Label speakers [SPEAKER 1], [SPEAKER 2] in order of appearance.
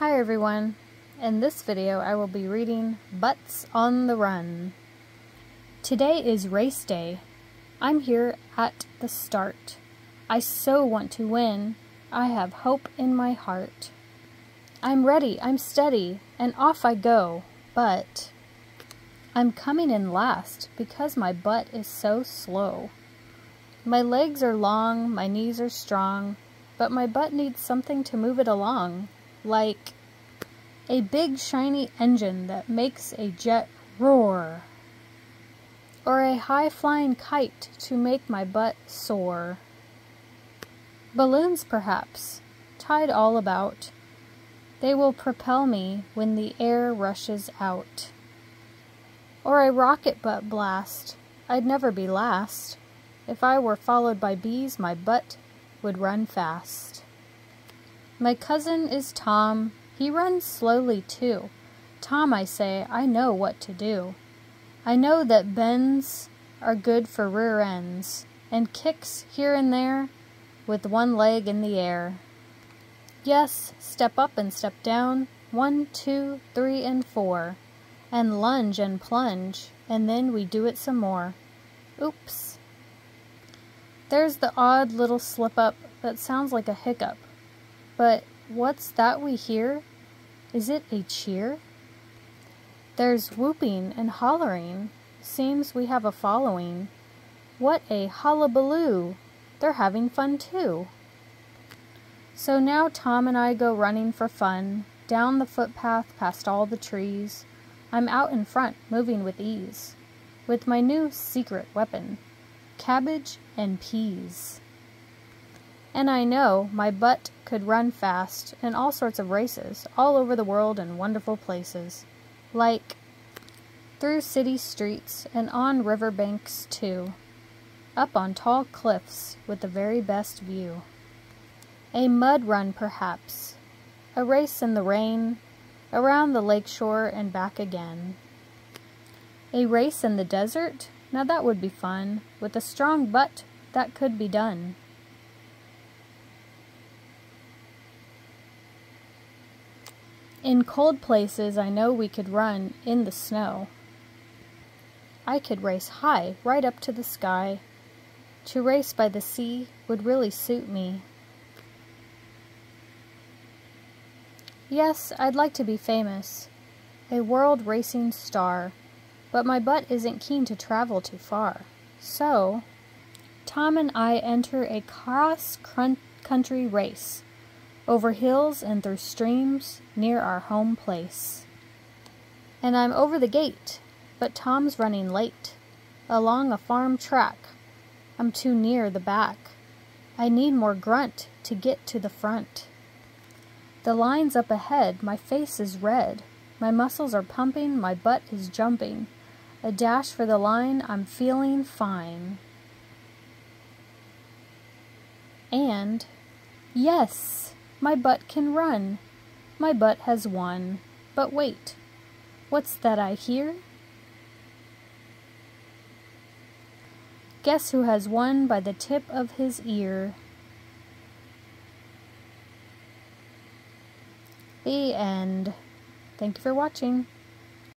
[SPEAKER 1] Hi everyone. In this video I will be reading Butts on the Run. Today is race day. I'm here at the start. I so want to win. I have hope in my heart. I'm ready, I'm steady, and off I go. But I'm coming in last because my butt is so slow. My legs are long, my knees are strong, but my butt needs something to move it along like a big shiny engine that makes a jet roar, or a high flying kite to make my butt soar. Balloons, perhaps, tied all about, they will propel me when the air rushes out. Or a rocket butt blast, I'd never be last. If I were followed by bees, my butt would run fast. My cousin is Tom. He runs slowly too. Tom, I say, I know what to do. I know that bends are good for rear ends, and kicks here and there with one leg in the air. Yes, step up and step down, one, two, three, and four, and lunge and plunge, and then we do it some more. Oops. There's the odd little slip up that sounds like a hiccup. But what's that we hear? Is it a cheer? There's whooping and hollering. Seems we have a following. What a hullabaloo! They're having fun too. So now Tom and I go running for fun, down the footpath past all the trees. I'm out in front, moving with ease, with my new secret weapon cabbage and peas. And I know my butt could run fast in all sorts of races, all over the world in wonderful places, like through city streets and on river banks too, up on tall cliffs with the very best view. A mud run, perhaps, a race in the rain, around the lake shore and back again. A race in the desert? Now that would be fun. With a strong butt, that could be done. In cold places, I know we could run in the snow. I could race high, right up to the sky. To race by the sea would really suit me. Yes, I'd like to be famous, a world racing star, but my butt isn't keen to travel too far. So, Tom and I enter a cross country race over hills and through streams near our home place. And I'm over the gate, but Tom's running late, along a farm track. I'm too near the back. I need more grunt to get to the front. The line's up ahead, my face is red. My muscles are pumping, my butt is jumping. A dash for the line, I'm feeling fine. And, yes! My butt can run. My butt has won. But wait, what's that I hear? Guess who has won by the tip of his ear? The end. Thank you for watching.